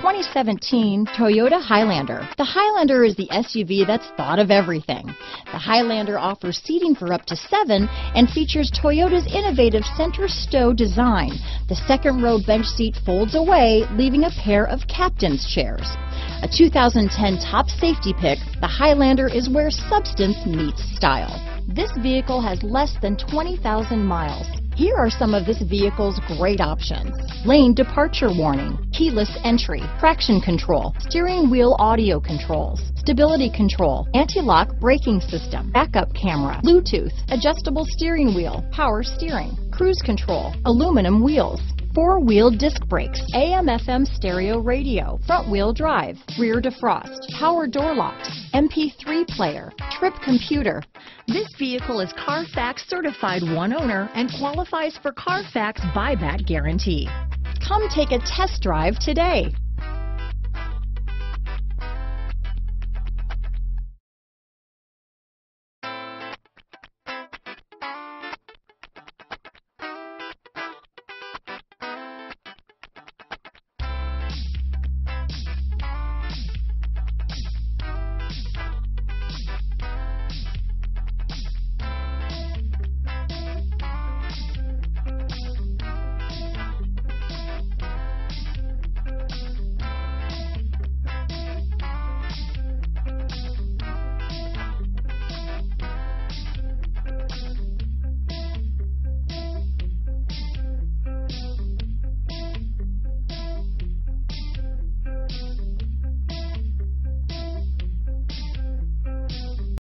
2017 Toyota Highlander. The Highlander is the SUV that's thought of everything. The Highlander offers seating for up to seven and features Toyota's innovative center stow design. The second row bench seat folds away, leaving a pair of captain's chairs. A 2010 top safety pick, the Highlander is where substance meets style. This vehicle has less than 20,000 miles. Here are some of this vehicle's great options. Lane departure warning, keyless entry, traction control, steering wheel audio controls, stability control, anti-lock braking system, backup camera, Bluetooth, adjustable steering wheel, power steering, cruise control, aluminum wheels, four-wheel disc brakes, AM FM stereo radio, front wheel drive, rear defrost, power door locks, MP3 player, trip computer. This vehicle is Carfax certified one owner and qualifies for Carfax buyback guarantee. Come take a test drive today.